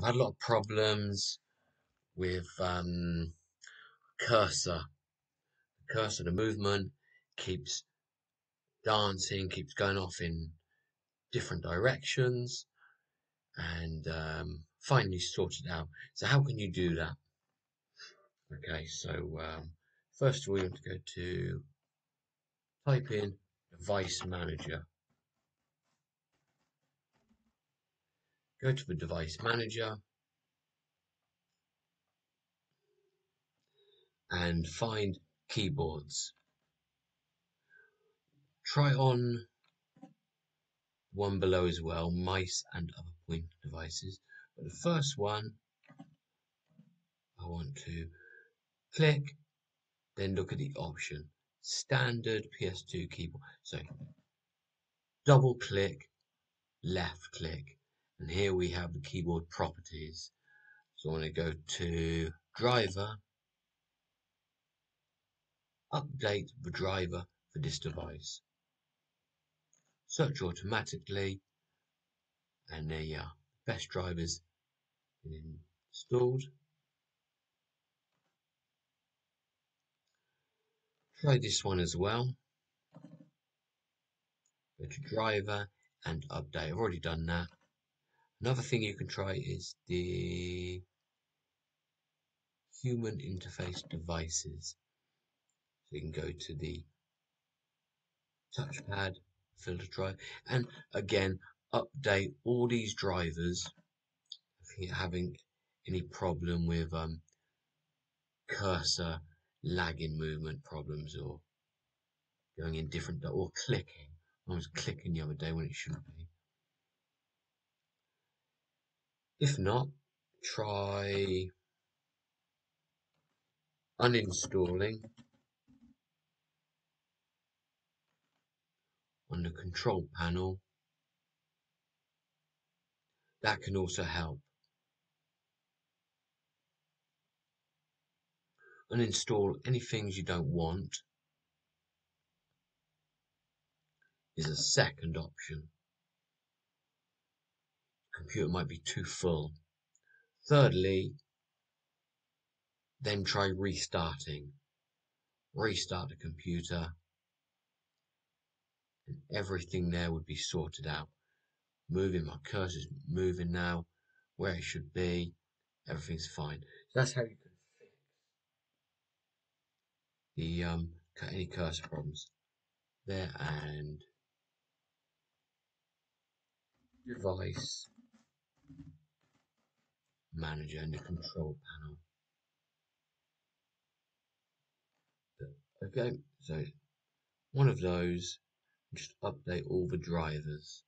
I've had a lot of problems with um, cursor. The cursor, the movement keeps dancing, keeps going off in different directions, and um, finally sorted out. So how can you do that? Okay, so um, first of all, you want to go to type in device manager. Go to the device manager and find keyboards. Try on one below as well, mice and other point devices. But the first one, I want to click, then look at the option, standard PS2 keyboard. So double click, left click, and here we have the keyboard properties. So I want to go to driver, update the driver for this device. Search automatically. And there you are. Best drivers installed. Try this one as well. Go to driver and update. I've already done that another thing you can try is the human interface devices. So you can go to the touchpad filter drive and again update all these drivers if you're having any problem with um, cursor lagging movement problems or going in different or clicking. I was clicking the other day when it shouldn't be if not try uninstalling on the control panel. That can also help. Uninstall any things you don't want is a second option. Computer might be too full. Thirdly, then try restarting. Restart the computer and everything there would be sorted out. Moving, my cursor's moving now where it should be. Everything's fine. So that's how you can fix the um, any cursor problems there and device manager and the control panel. Okay, so one of those just update all the drivers